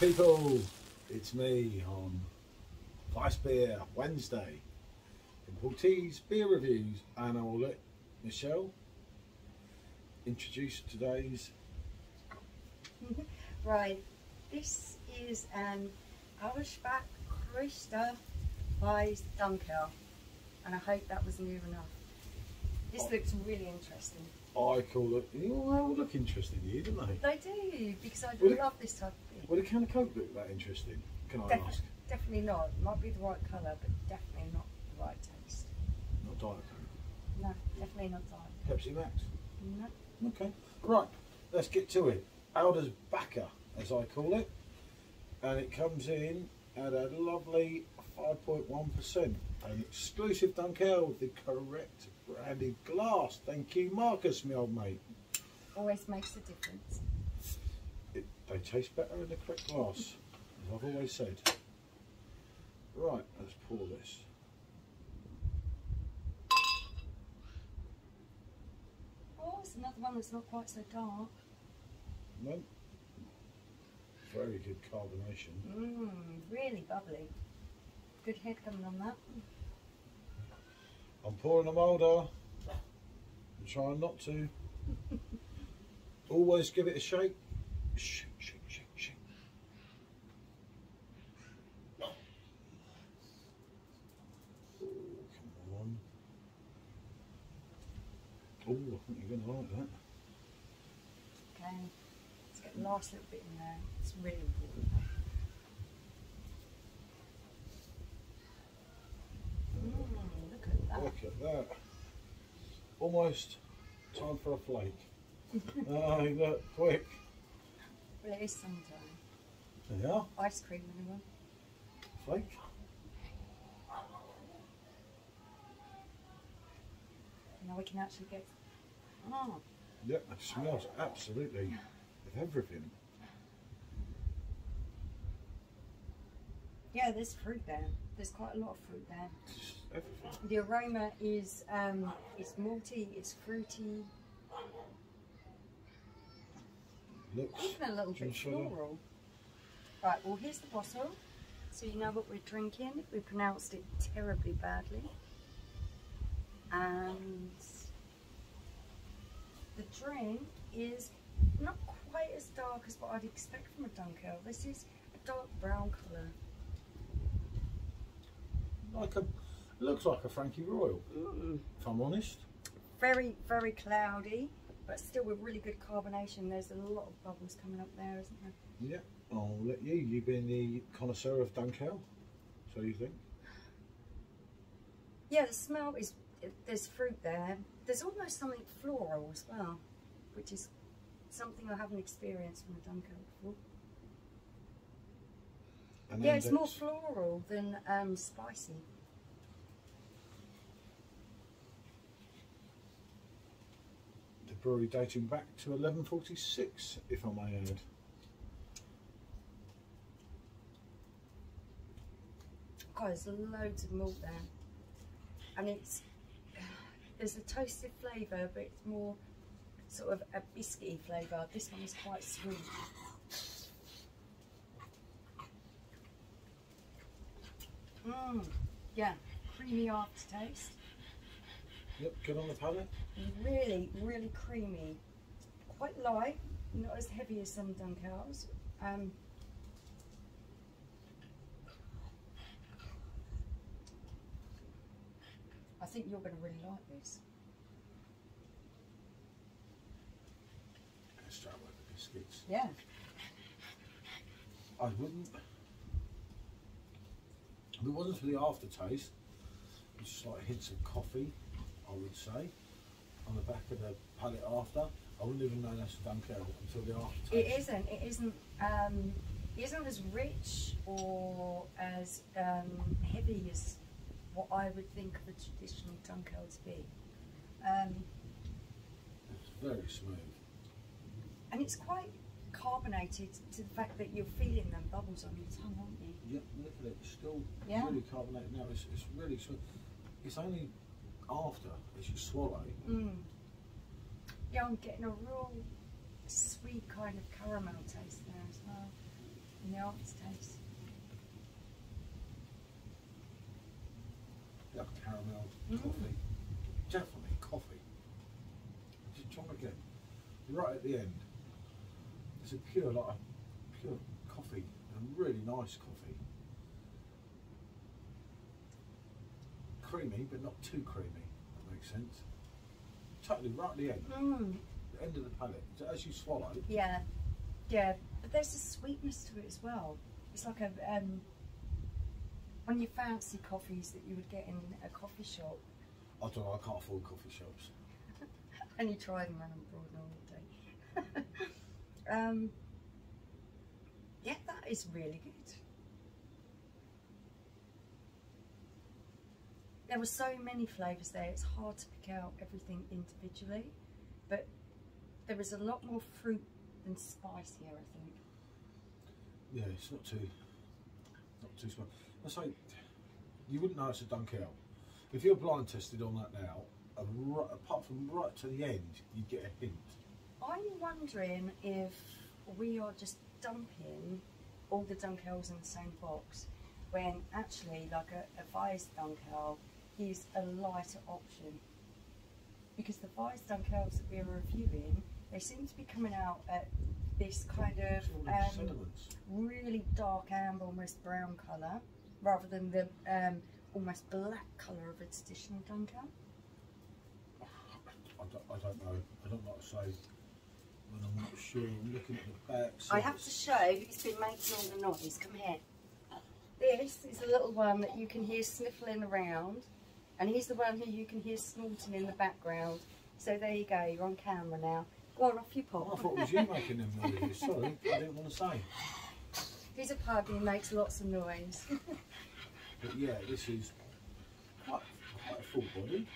People, it's me on Weiss Beer Wednesday. From Portese Beer Reviews. And I will let Michelle introduce today's mm-hmm. Right, this is an Auersbach Christa by Dunkel, and I hope that was near enough. This Oh. looks really interesting. I call it, you know, they all look interesting here, don't they? They do, because I it- love this type of beer. Would a can of Coke look that interesting? Can I Def- ask? definitely not. Might be the right colour, but definitely not the right taste. Not Diet Coke. No, definitely not Diet. Pepsi Max? No. Okay, right, let's get to it. Alders Backer, as I call it, and it comes in at a lovely 5.1%. An exclusive Dunkel with the correct branded glass. Thank you, Marcus, my old mate. Always makes a difference. It, they taste better in the correct glass, as I've always said. Right, let's pour this. Oh, it's another one that's not quite so dark. No. Very good carbonation. Mmm, really bubbly. Good head coming on that. I'm pouring them older. I'm trying not to. Always give it a shake. Shake, shake. Oh, come on. Oh, I think you're going to like that. Okay, let's get the last little bit in there. It's really important. Mm, look at that. Look at that. Almost time for a flake. oh, look, quick. Well, it is summertime. There you are. Ice cream, anyone? Flake. Now we can actually get. Oh, Yeah, it smells absolutely of everything. yeah, there's fruit there. There's quite a lot of fruit there. Everything. The aroma is um, it's malty, it's fruity, Looks. even a little bit Some sort of- floral. Right, well here's the bottle, so you know what we're drinking. We pronounced it terribly badly. And the drink is not quite as dark as what I'd expect from a Dunkel. This is a dark brown colour. Like a. Looks like a Frankie Royal, if I'm honest. Very, very cloudy, but still with really good carbonation. There's a lot of bubbles coming up there, isn't there? Yeah. I'll let you. You've been the connoisseur of Dunkel. So you think? Yeah, the smell is, there's fruit there. There's almost something floral as well, which is something I haven't experienced from a Dunkel before. And Yeah, it's more floral than um, spicy. The brewery dating back to 1146, if I may add. God, there's loads of malt there. And it's, there's a toasted flavour, but it's more sort of a biscuity flavour. This one is quite sweet. Mmm, yeah, creamy aftertaste. Yep, good on the palate. Really, really creamy. Quite light, not as heavy as some Dunkels. Um, think you're going to really like this. Let's start with the biscuits. Yeah. I wouldn't. If it wasn't for the aftertaste, it's just like hints of coffee, I would say, on the back of the palate after. I wouldn't even know that's a Dunkel until the aftertaste. It isn't. It isn't. Um, it isn't as rich or as um, heavy as what I would think of a traditional Dunkel to be. Um, It's very smooth. and it's quite carbonated to the fact that you're feeling them bubbles on your tongue, aren't you? Yep, look at it. It's still Yeah. really carbonated now. It's, it's really sweet. It's only after as you swallow. Mm. Yeah, I'm getting a real sweet kind of caramel taste there as well. In the aftertaste. Like caramel Mm. coffee. Definitely coffee. Just to get right at the end. It's a pure, like a pure coffee, a really nice coffee. Creamy, but not too creamy. That makes sense. Totally right at the end, Mm. the end of the palate. So as you swallow, Yeah, yeah, but there's a sweetness to it as well. It's like a um, one of your fancy coffees that you would get in a coffee shop. I don't know. I can't afford coffee shops. and you try them around abroad all day. um, yeah, that is really good. There were so many flavours there, it's hard to pick out everything individually, but there is a lot more fruit than spice here, I think. Yeah, it's not too, not too small. I say, you wouldn't know it's a Dunkel. If you're blind tested on that now, a ri- apart from right to the end, you'd get a hint. I'm wondering if we are just dumping all the Dunkels in the same box when actually, like a, a Weiss Dunkel is a lighter option. Because the Weiss Dunkels that we're reviewing, they seem to be coming out at this kind of It's all the um, really dark amber, almost brown colour, rather than the um, almost black colour of a traditional Dunkel. I don't, I don't know. I don't like to say when I'm not sure. I'm looking at the back. I have to show who's been making all the noise. Come here. This is a little one that you can hear sniffling around, and he's the one who you can hear snorting in the background. So there you go, you're on camera now. Go on, off you Oh, I thought it was you making them noises. Sorry, I didn't want to say. He's a pug and he makes lots of noise. But yeah, this is quite, quite a full body.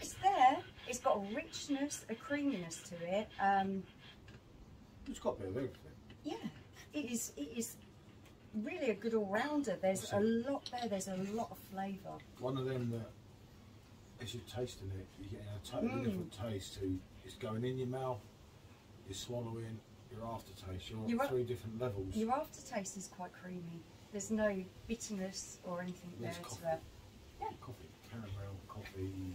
it's there, it's got a richness, a creaminess to it. Um, It's got a bit of everything. yeah, it is, it is really a good all-rounder. There's a lot there, there's a lot of flavour. One of them that, as you're tasting it, you're getting a totally Mm. different taste to it's going in your mouth, you're swallowing, your aftertaste. You're at three different levels. Your aftertaste is quite creamy. There's no bitterness or anything There's there coffee. to it. Yeah. Coffee, caramel, coffee.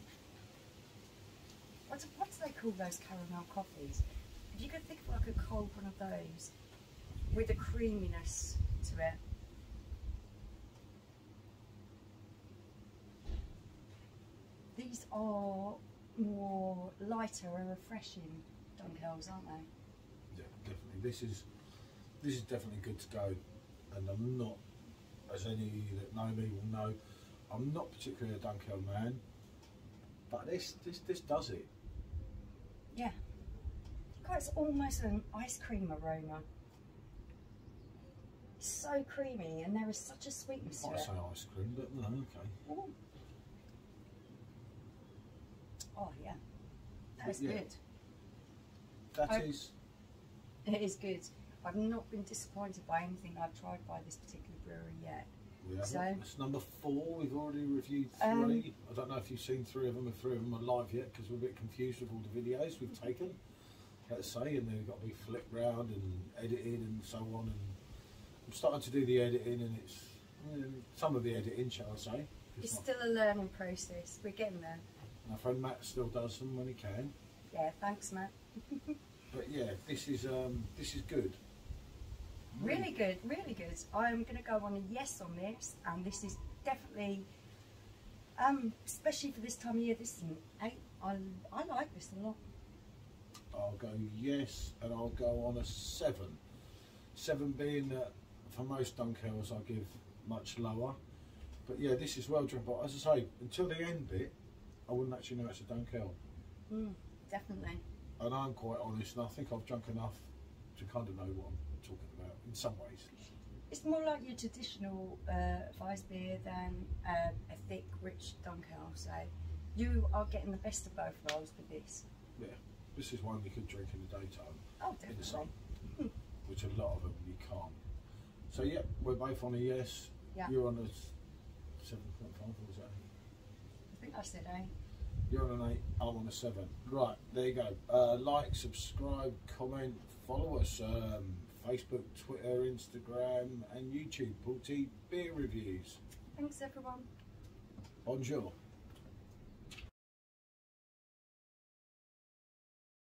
What do, what do they call those caramel coffees? If you could think of like a cold one of those with a creaminess to it. These are more lighter and refreshing Dunkels, aren't they? Yeah, definitely. This is this is definitely good to go. And I'm not, as any that know me will know, I'm not particularly a Dunkel man. But this this this does it. Yeah. It's almost an ice cream aroma. It's so creamy and there is such a sweetness to I say ice cream, but no, okay. Ooh. Oh yeah, that's Yeah. good. That I- is It is good. I've not been disappointed by anything I've tried by this particular brewery yet. So- It's number four. We've already reviewed three. Um, I don't know if you've seen three of them. If three of them are live yet, because we're a bit confused with all the videos we've taken. Let's say, and they've got to be flipped round and edited and so on. And I'm starting to do the editing, and it's mm, some of the editing, shall I say? It's not- still a learning process. We're getting there. My friend Matt still does them when he can. Yeah, thanks, Matt. But yeah, this is um, this is good. Really good, really good. I'm going to go on a yes on this, and this is definitely, um, especially for this time of year, this is an eight. I, I like this a lot. I'll go yes, and I'll go on a seven. Seven being that for most Dunkels I give much lower. But yeah, this is well drunk. But as I say, until the end bit, I wouldn't actually know it's a Dunkel. Mm, definitely. And I'm quite honest, and I think I've drunk enough to kind of know what I'm talking about in some ways. It's more like your traditional uh, Weiss beer than uh, a thick, rich Dunkel. So you are getting the best of both worlds with this. Yeah, this is one you could drink in the daytime, Oh, in the sun, definitely. which a lot of them you can't. So yeah, we're both on a yes. Yeah. You're on a 7.5 What was that? I think I said eh? You're on an eight. I'm on a seven. Right there you go. Uh, like, subscribe, comment, follow us. Um, Facebook, Twitter, Instagram, and YouTube. Paul T Beer Reviews. Thanks, everyone. Bonjour.